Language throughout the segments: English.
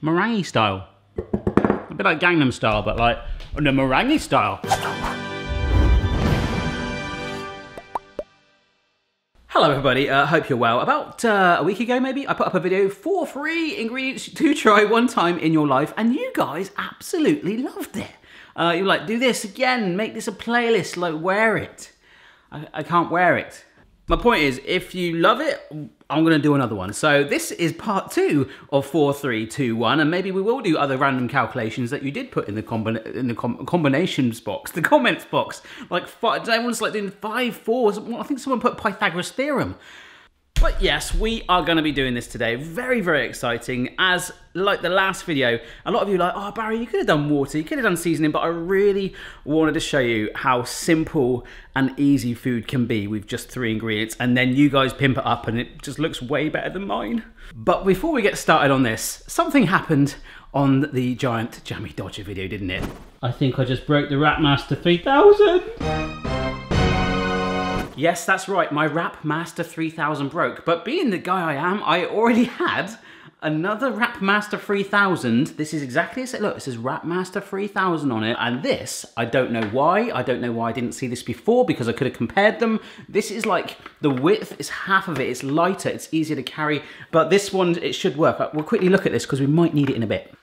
Meringue style. A bit like Gangnam style, but like the meringue style. Hello everybody, uh, hope you're well. About uh, a week ago maybe, I put up a video for free ingredients to try one time in your life and you guys absolutely loved it. Uh, you're like, do this again, make this a playlist, like wear it. I, I can't wear it. My point is, if you love it, I'm gonna do another one. So this is part two of four, three, two, one, and maybe we will do other random calculations that you did put in the combina in the com combinations box, the comments box. Like, five, everyone's like doing five, four. I think someone put Pythagoras theorem. But yes, we are going to be doing this today. Very, very exciting. As like the last video, a lot of you like, oh, Barry, you could have done water, you could have done seasoning, but I really wanted to show you how simple and easy food can be with just three ingredients. And then you guys pimp it up and it just looks way better than mine. But before we get started on this, something happened on the giant Jammy Dodger video, didn't it? I think I just broke the Wrapmaster 3000. Yes, that's right, my Wrapmaster 3000 broke, but being the guy I am, I already had another Wrapmaster 3000. This is exactly it. Look, it says Wrapmaster 3000 on it. And this, I don't know why. I don't know why I didn't see this before because I could have compared them. This is like, the width is half of it. It's lighter, it's easier to carry. But this one, it should work. We'll quickly look at this because we might need it in a bit.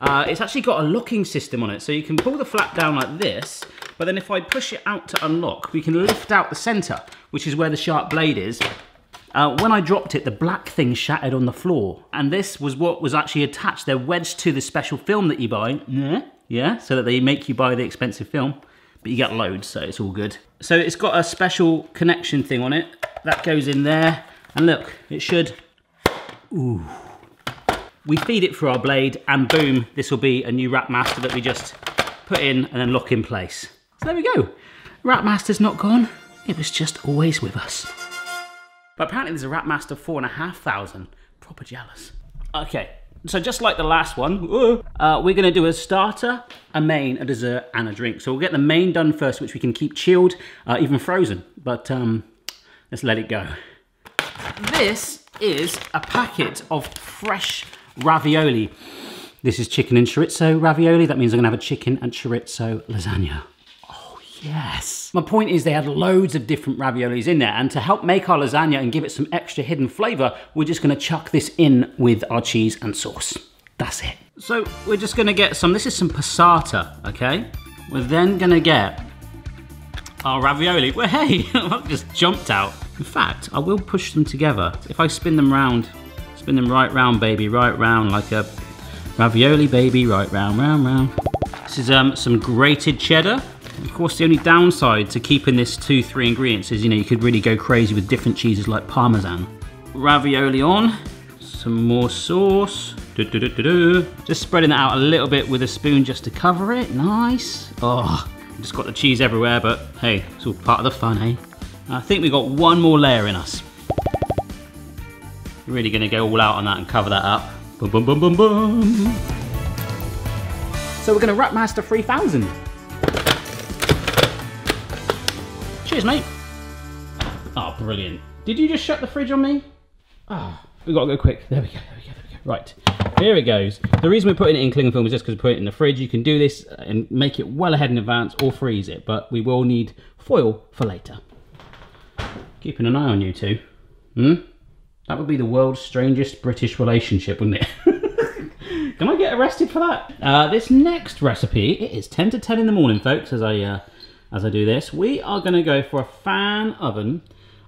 Uh, it's actually got a locking system on it. So you can pull the flap down like this but then if I push it out to unlock, we can lift out the center, which is where the sharp blade is. Uh, when I dropped it, the black thing shattered on the floor. And this was what was actually attached. They're wedged to the special film that you buy. Yeah, so that they make you buy the expensive film. But you get loads, so it's all good. So it's got a special connection thing on it. That goes in there. And look, it should... Ooh. We feed it through our blade, and boom, this will be a new Wrapmaster that we just put in and then lock in place. So there we go. Wrapmaster's not gone. It was just always with us. But apparently there's a Wrapmaster 4,500. Proper jealous. Okay, so just like the last one, uh, we're gonna do a starter, a main, a dessert, and a drink. So we'll get the main done first, which we can keep chilled, uh, even frozen. But um, let's let it go. This is a packet of fresh ravioli. This is chicken and chorizo ravioli. That means I'm gonna have a chicken and chorizo lasagna. Oh Yes. My point is they had loads of different raviolis in there and to help make our lasagna and give it some extra hidden flavor, we're just gonna chuck this in with our cheese and sauce. That's it. So we're just gonna get some, this is some passata, okay? We're then gonna get our ravioli. Well, hey, I've just jumped out. In fact, I will push them together. If I spin them round, spin them right round, baby, right round, like a ravioli, baby, right round, round, round. This is um, some grated cheddar. Of course, the only downside to keeping this two, three ingredients is, you know, you could really go crazy with different cheeses like Parmesan. Ravioli on, some more sauce. Do, do, do, just spreading it out a little bit with a spoon just to cover it. Nice. Oh, just got the cheese everywhere, but hey, it's all part of the fun, eh? I think we got one more layer in us. Really gonna go all out on that and cover that up. Boom, boom, boom, boom, boom. So we're gonna Wrapmaster 3000. Cheers, mate. Oh, brilliant. Did you just shut the fridge on me? Ah, oh, we gotta go quick. There we go, there we go, there we go. Right, here it goes. The reason we're putting it in cling film is just because we put it in the fridge. You can do this and make it well ahead in advance or freeze it, but we will need foil for later. Keeping an eye on you two. Hmm? That would be the world's strangest British relationship, wouldn't it? Can I get arrested for that? Uh, this next recipe, it is 10 to 10 in the morning, folks, as I uh, as I do this. We are going to go for a fan oven.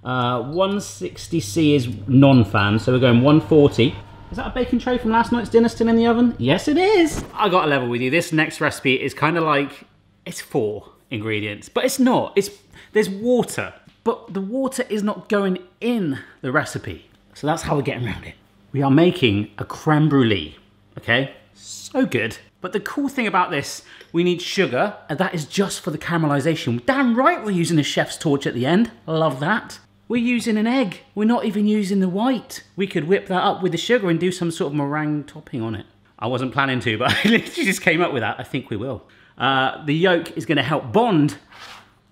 Uh, 160C is non-fan, so we're going 140. Is that a baking tray from last night's dinner still in the oven? Yes, it is. I got a level with you. This next recipe is kind of like, it's four ingredients, but it's not. It's There's water, but the water is not going in the recipe. So that's how we're getting around it. We are making a creme brulee, okay? So good. But the cool thing about this, we need sugar, and that is just for the caramelization. Damn right we're using a chef's torch at the end. Love that. We're using an egg. We're not even using the white. We could whip that up with the sugar and do some sort of meringue topping on it. I wasn't planning to, but I literally just came up with that. I think we will. Uh, the yolk is gonna help bond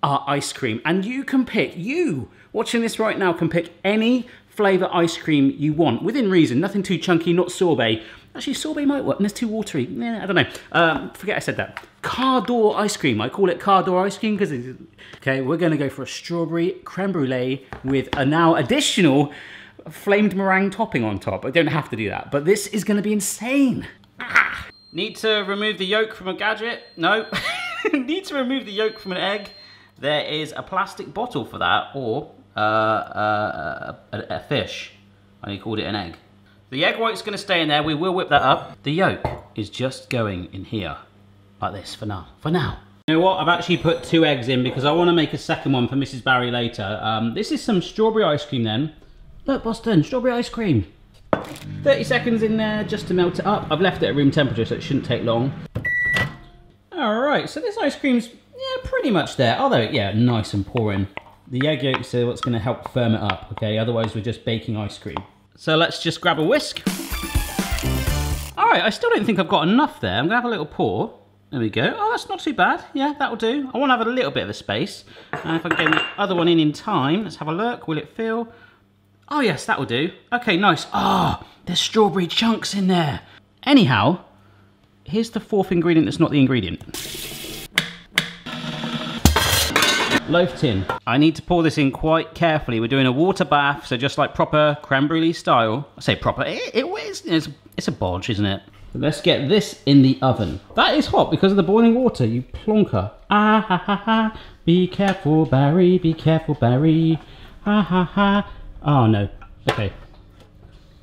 our ice cream. And you can pick, you watching this right now can pick any flavour ice cream you want, within reason. Nothing too chunky, not sorbet. Actually, sorbet might work, and it's too watery. Yeah, I don't know. Um, forget I said that. Car door ice cream. I call it car door ice cream because it's... Okay, we're going to go for a strawberry creme brulee with a now additional flamed meringue topping on top. I don't have to do that, but this is going to be insane. Ah. Need to remove the yolk from a gadget? No. Need to remove the yolk from an egg? There is a plastic bottle for that, or a, a, fish. he called it an egg. The egg white's going to stay in there. We will whip that up. The yolk is just going in here, like this for now. For now. You know what? I've actually put two eggs in because I want to make a second one for Mrs. Barry later. Um, this is some strawberry ice cream then. Look, Boston, strawberry ice cream. 30 seconds in there just to melt it up. I've left it at room temperature so it shouldn't take long. Alright, so this ice cream's yeah, pretty much there. Although, yeah, nice and pouring. The egg yolks are what's going to help firm it up, okay? Otherwise, we're just baking ice cream. So let's just grab a whisk. Alright, I still don't think I've got enough there. I'm to have a little pour. There we go. Oh, that's not too bad. Yeah, that'll do. I want to have a little bit of a space. And if I can get the other one in in time, let's have a look. Will it fill? Oh yes, that will do. Okay, nice. Ah, oh, there's strawberry chunks in there. Anyhow, here's the fourth ingredient that's not the ingredient. Loaf tin. I need to pour this in quite carefully. We're doing a water bath, so just like proper creme brulee style. I say proper, it, it is, it's, it's a bodge, isn't it? Let's get this in the oven. That is hot because of the boiling water, you plonker. Ah ha ha ha, be careful Barry, be careful Barry. Ha ha ha. Oh no. Okay.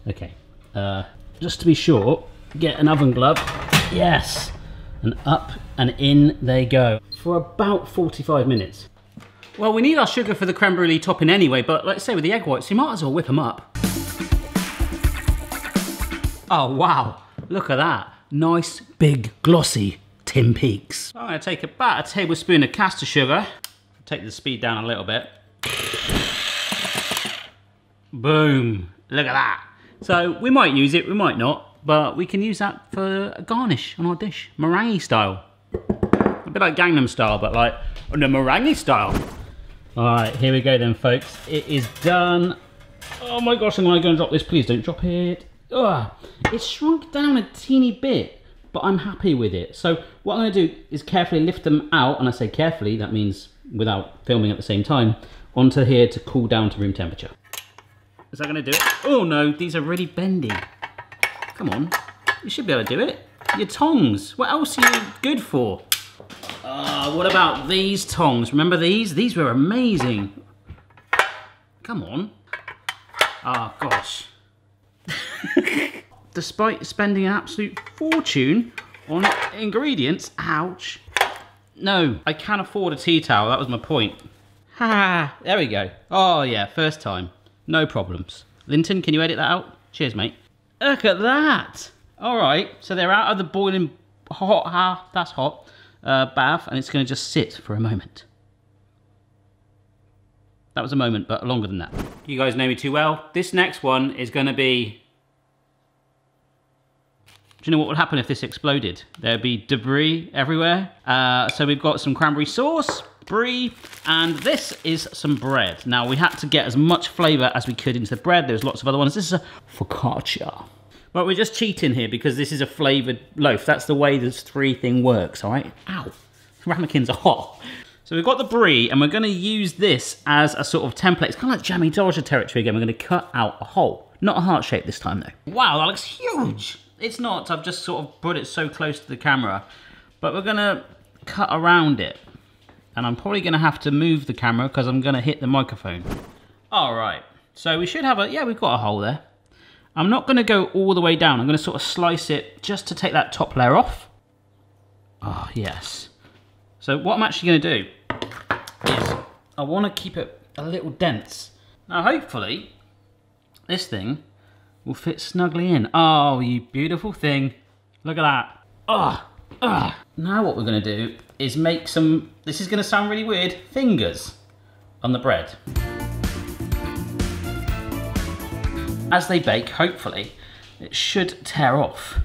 Okay. Uh, just to be sure, get an oven glove. Yes. And up and in they go for about 45 minutes. Well, we need our sugar for the creme brulee topping anyway, but let's say with the egg whites, you might as well whip them up. Oh, wow. Look at that. Nice, big, glossy Tim Peaks. I'm gonna take about a tablespoon of caster sugar. Take the speed down a little bit. Boom. Look at that. So we might use it, we might not, but we can use that for a garnish on our dish. Meringue style. A bit like Gangnam style, but like on the meringue style. All right, here we go then, folks. It is done. Oh my gosh, am I going to drop this? Please don't drop it. Ugh. It's shrunk down a teeny bit, but I'm happy with it. So what I'm going to do is carefully lift them out, and I say carefully, that means without filming at the same time, onto here to cool down to room temperature. Is that going to do it? Oh no, these are really bendy. Come on, you should be able to do it. Your tongs, what else are you good for? Uh, what about these tongs? Remember these? These were amazing. Come on. Ah, oh, gosh. Despite spending an absolute fortune on ingredients, ouch. No, I can't afford a tea towel, that was my point. Ha, there we go. Oh yeah, first time. No problems. Linton, can you edit that out? Cheers, mate. Look at that. All right, so they're out of the boiling hot, ah, that's hot, uh, bath, and it's going to just sit for a moment. That was a moment, but longer than that. You guys know me too well. This next one is going to be... Do you know what would happen if this exploded? There'd be debris everywhere. Uh, so we've got some cranberry sauce, brie, and this is some bread. Now, we had to get as much flavour as we could into the bread. There's lots of other ones. This is a focaccia. But we're just cheating here because this is a flavoured loaf. That's the way this three thing works, all right? Ow, ramekins are hot. So we've got the brie, and we're going to use this as a sort of template. It's kind of like Jammy Dodger territory again. We're going to cut out a hole. Not a heart shape this time, though. Wow, that looks huge. It's not. I've just sort of put it so close to the camera. But we're going to cut around it and I'm probably going to have to move the camera because I'm going to hit the microphone. All right, so we should have a, yeah, we've got a hole there. I'm not going to go all the way down. I'm going to sort of slice it just to take that top layer off. Oh, yes. So what I'm actually going to do is I want to keep it a little dense. Now, hopefully, this thing will fit snugly in. Oh, you beautiful thing. Look at that. Oh, oh. Now what we're going to do is make some, this is going to sound really weird, fingers on the bread. As they bake, hopefully, it should tear off.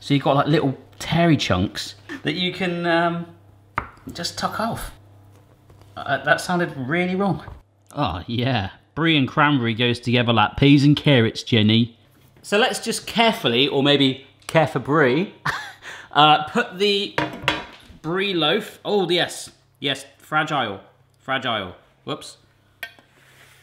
So you've got like little teary chunks that you can um, just tuck off. Uh, that sounded really wrong. Oh yeah, Brie and cranberry goes together like peas and carrots, Jenny. So let's just carefully, or maybe care for brie, uh, put the brie loaf, oh yes, yes, fragile, fragile, whoops,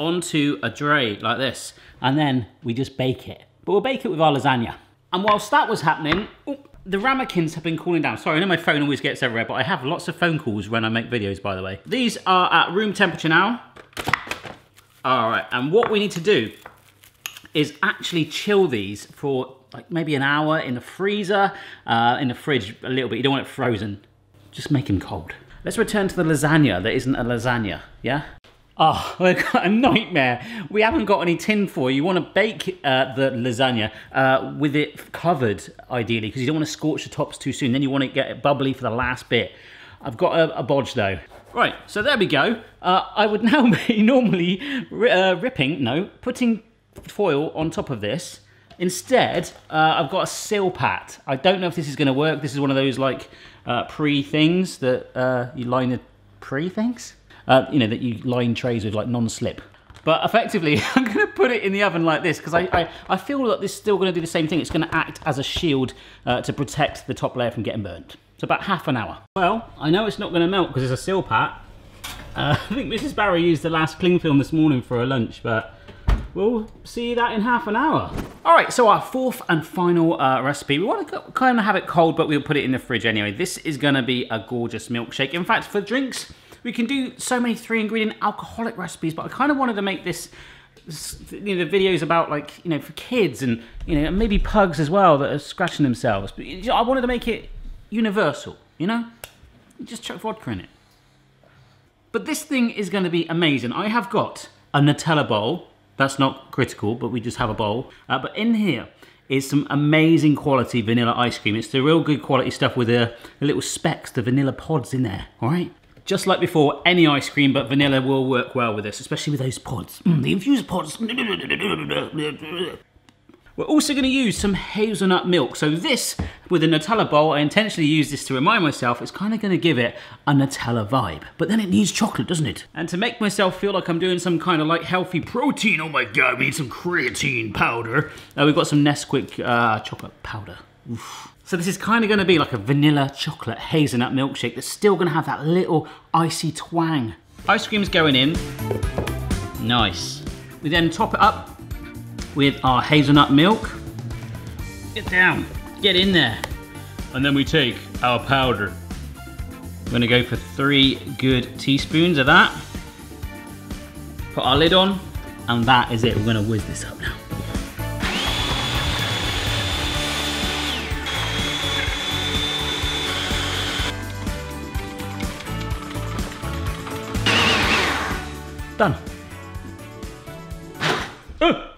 onto a tray like this. And then we just bake it. But we'll bake it with our lasagna. And whilst that was happening, oh, the ramekins have been cooling down. Sorry, I know my phone always gets everywhere, but I have lots of phone calls when I make videos, by the way. These are at room temperature now. All right, and what we need to do is actually chill these for like maybe an hour in the freezer, uh, in the fridge a little bit. You don't want it frozen. Just make them cold. Let's return to the lasagna that isn't a lasagna, yeah? Oh, we've got a nightmare. We haven't got any tin for you. Want to bake uh, the lasagna uh, with it covered, ideally, because you don't want to scorch the tops too soon. Then you want to get it bubbly for the last bit. I've got a, a bodge though. Right, so there we go. Uh, I would now be normally uh, ripping, no, putting foil on top of this. Instead, uh, I've got a Silpat. I don't know if this is going to work. This is one of those like uh, pre things that you line the pre things. Uh, you know that you line trays with like non-slip. But effectively, I'm going to put it in the oven like this because I, I, I, feel that this is still going to do the same thing. It's going to act as a shield uh, to protect the top layer from getting burnt. So about half an hour. Well, I know it's not going to melt because it's a Silpat. Uh, I think Mrs. Barry used the last cling film this morning for her lunch, but we'll see that in half an hour. All right, so our fourth and final uh, recipe. We want to kind of have it cold, but we'll put it in the fridge anyway. This is gonna be a gorgeous milkshake. In fact, for drinks, we can do so many three ingredient alcoholic recipes, but I kind of wanted to make this you know, the videos about like, you know, for kids and, you know, maybe pugs as well that are scratching themselves. But I wanted to make it universal, you know? Just chuck vodka in it. But this thing is going to be amazing. I have got a Nutella bowl that's not critical, but we just have a bowl. Uh, but in here is some amazing quality vanilla ice cream. It's the real good quality stuff with the, the little specks, the vanilla pods in there, all right? Just like before, any ice cream, but vanilla will work well with this, especially with those pods. Mm, the infused pods. We're also going to use some hazelnut milk. So this, with a Nutella bowl, I intentionally use this to remind myself it's kind of going to give it a Nutella vibe. But then it needs chocolate, doesn't it? And to make myself feel like I'm doing some kind of like healthy protein, oh my god, we need some creatine powder. Uh, we've got some Nesquik uh, chocolate powder. Oof. So this is kind of going to be like a vanilla chocolate hazelnut milkshake that's still going to have that little icy twang. Ice cream's going in. Nice. We then top it up with our hazelnut milk. Get down, get in there. And then we take our powder. We're gonna go for three good teaspoons of that. Put our lid on, and that is it. We're gonna whiz this up now. Done. Oh.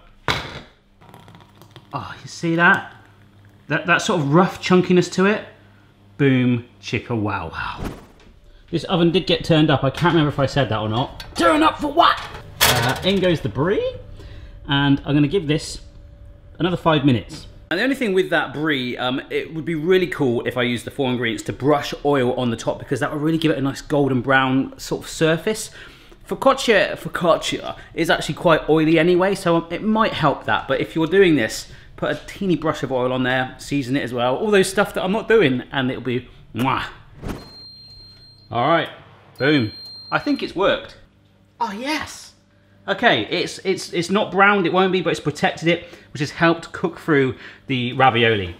Oh, you see that? That, that sort of rough chunkiness to it. Boom, chicka wow wow. This oven did get turned up. I can't remember if I said that or not. Turn up for what? Uh, in goes the brie. And I'm gonna give this another five minutes. And the only thing with that brie, um, it would be really cool if I used the four ingredients to brush oil on the top because that would really give it a nice golden brown sort of surface. Focaccia, focaccia is actually quite oily anyway, so it might help that. But if you're doing this, put a teeny brush of oil on there, season it as well, all those stuff that I'm not doing, and it'll be mwah. All right, boom. I think it's worked. Oh yes. Okay, it's it's it's not browned, it won't be, but it's protected it, which has helped cook through the ravioli.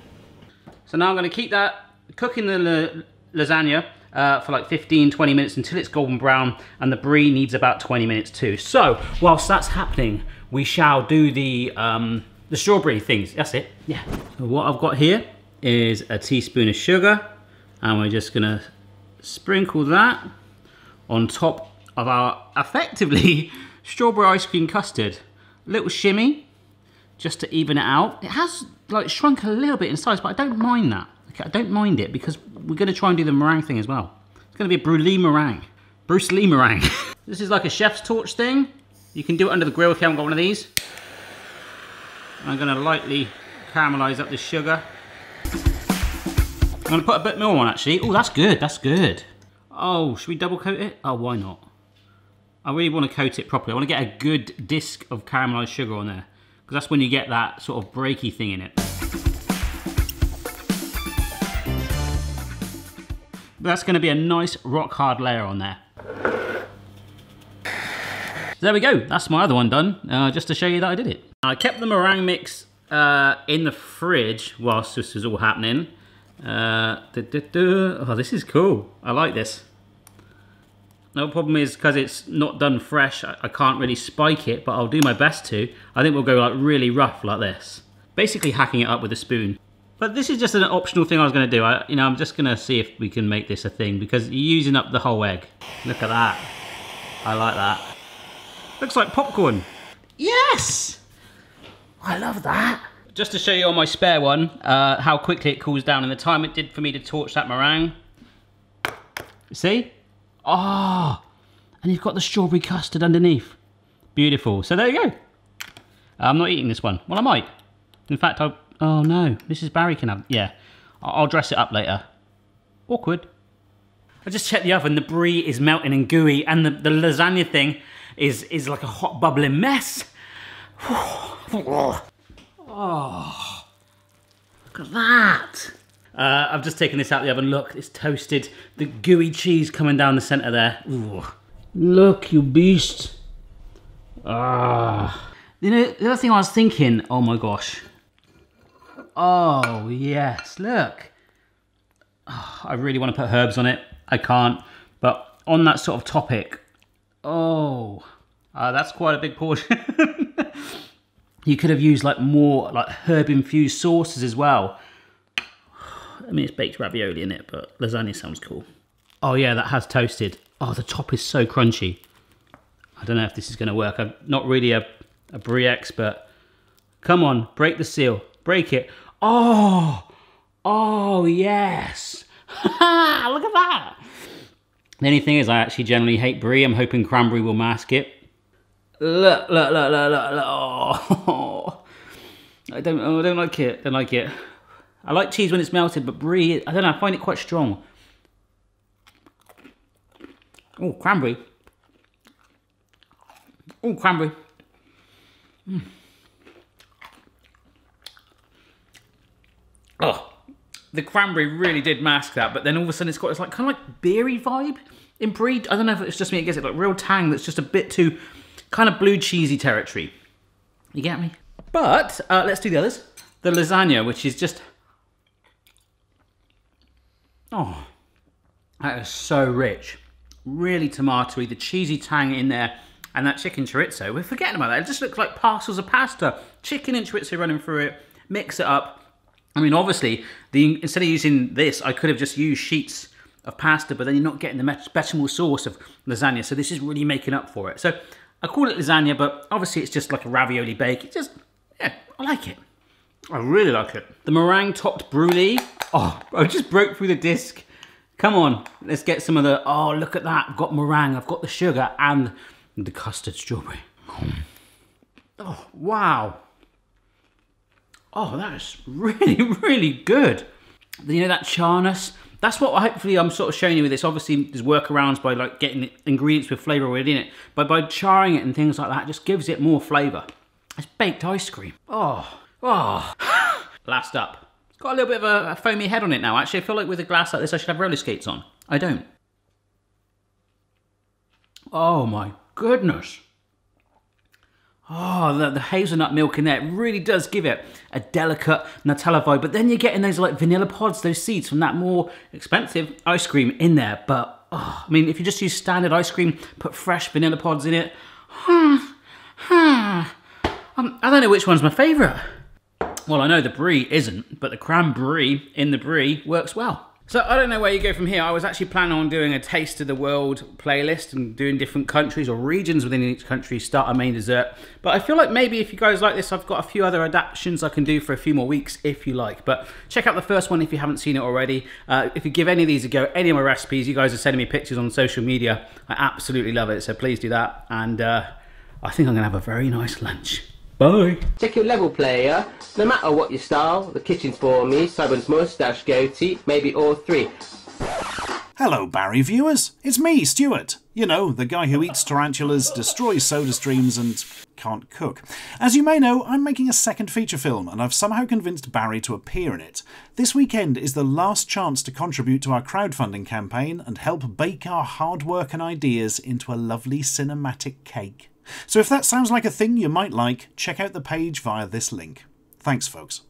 So now I'm gonna keep that cooking the lasagna uh, for like 15, 20 minutes until it's golden brown, and the brie needs about 20 minutes too. So whilst that's happening, we shall do the um, the strawberry things, that's it, yeah. So what I've got here is a teaspoon of sugar and we're just gonna sprinkle that on top of our effectively strawberry ice cream custard. A little shimmy just to even it out. It has like shrunk a little bit in size, but I don't mind that. I don't mind it because we're gonna try and do the meringue thing as well. It's gonna be a brulee meringue. Bruce Lee meringue. this is like a chef's torch thing. You can do it under the grill if you haven't got one of these. I'm going to lightly caramelise up the sugar. I'm going to put a bit more on actually. Oh, that's good, that's good. Oh, should we double coat it? Oh, why not? I really want to coat it properly. I want to get a good disc of caramelized sugar on there. Because that's when you get that sort of breaky thing in it. That's going to be a nice rock hard layer on there. there we go, that's my other one done, uh, just to show you that I did it. I kept the meringue mix uh, in the fridge whilst this was all happening. Uh. Oh, this is cool. I like this. No problem is because it's not done fresh, I, I, can't really spike it, but I'll do my best to. I think we'll go like really rough like this. Basically hacking it up with a spoon. But this is just an optional thing I was going to do. I, you know, I'm just going to see if we can make this a thing because you're using up the whole egg. Look at that. I like that. Looks like popcorn. Yes! I love that. Just to show you on my spare one, uh, how quickly it cools down and the time it did for me to torch that meringue. See? Oh, and you've got the strawberry custard underneath. Beautiful. So there you go. I'm not eating this one. Well, I might. In fact, I... Oh, no. Mrs. Barry can have... Yeah. I'll dress it up later. Awkward. I just checked the oven. The brie is melting and gooey, and the, the lasagna thing is, is like a hot bubbling mess. oh, look at that. Uh, I've just taken this out of the oven. Look, it's toasted. The gooey cheese coming down the centre there. Ooh. Look, you beast. Ah. You know, the other thing I was thinking, oh my gosh. Oh, yes, look. Oh, I really want to put herbs on it. I can't. But on that sort of topic, oh, uh, that's quite a big portion. you could have used like more like herb infused sauces as well. I mean, it's baked ravioli in it, but lasagna sounds cool. Oh yeah, that has toasted. Oh, the top is so crunchy. I don't know if this is going to work. I'm not really a, a brie expert. Come on, break the seal. Break it. Oh, oh yes. Look at that. The only thing is I actually generally hate brie. I'm hoping cranberry will mask it. Look, look, look, look, look, look. Oh. I don't, oh, I don't like it. I don't like it. I like cheese when it's melted, but brie, I don't know, I find it quite strong. Oh, cranberry. Oh, cranberry. Mm. Oh, the cranberry really did mask that, but then all of a sudden it's got this like kind of like beery vibe in brie. I don't know if it's just me, it gets it like real tang that's just a bit too kind of blue cheesy territory. You get me? But uh, let's do the others. The lasagna, which is just Oh, that is so rich. Really tomatoey, the cheesy tang in there, and that chicken chorizo. We're forgetting about that. It just looks like parcels of pasta. Chicken and chorizo running through it. Mix it up. I mean, obviously, the instead of using this, I could have just used sheets of pasta, but then you're not getting the bechamel sauce of lasagna. So this is really making up for it. So I call it lasagna, but obviously it's just like a ravioli bake. It just, yeah, I like it. I really like it. The meringue topped brulee. Oh, I just broke through the disc. Come on, let's get some of the, oh, look at that. I've got meringue, I've got the sugar and the custard strawberry. Oh, wow. Oh, that's really, really good. You know that charness? That's what hopefully I'm sort of showing you with this. Obviously, there's workarounds by like getting ingredients with flavour already in it. But by charring it and things like that, just gives it more flavour. It's baked ice cream. Oh, Oh, last up. It's got a little bit of a, a, foamy head on it now. Actually, I feel like with a glass like this, I should have roller skates on. I don't. Oh my goodness. Oh, the, the, hazelnut milk in there really does give it a delicate Nutella vibe. But then you're getting those like vanilla pods, those seeds from that more expensive ice cream in there. But, oh, I mean, if you just use standard ice cream, put fresh vanilla pods in it, hmm, hmm, um, I don't know which one's my favourite. Well, I know the brie isn't, but the cranberry in the brie works well. So I don't know where you go from here. I was actually planning on doing a taste of the world playlist and doing different countries or regions within each country, start a main dessert. But I feel like maybe if you guys like this, I've got a few other adaptations I can do for a few more weeks if you like. But check out the first one if you haven't seen it already. Uh, if you give any of these a go, any of my recipes, you guys are sending me pictures on social media. I absolutely love it, so please do that. And uh, I think I'm gonna have a very nice lunch. Bye. Check your level player. No matter what your style, the kitchen's for me. Simon's moustache, goatee, maybe all three. Hello, Barry viewers. It's me, Stuart. You know, the guy who eats tarantulas, destroys soda streams, and can't cook. As you may know, I'm making a second feature film, and I've somehow convinced Barry to appear in it. This weekend is the last chance to contribute to our crowdfunding campaign and help bake our hard work and ideas into a lovely cinematic cake. So if that sounds like a thing you might like, check out the page via this link. Thanks, folks.